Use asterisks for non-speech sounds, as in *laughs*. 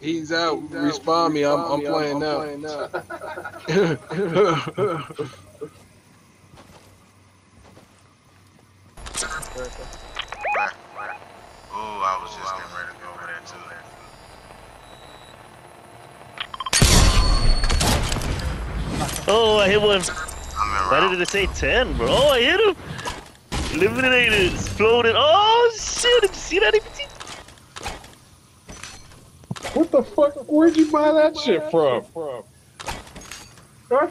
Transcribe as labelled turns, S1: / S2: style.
S1: He's out. Respond me. I'm, I'm playing now. *laughs*
S2: Oh, I was just getting ready to go over there too.
S3: Oh, I hit one.
S2: I'm in
S3: Why did it say 10, bro? Oh, I hit him. Eliminated, exploded. Oh, shit. Did you see that? Did you see-
S4: What the fuck? Where'd you buy that shit from? Huh?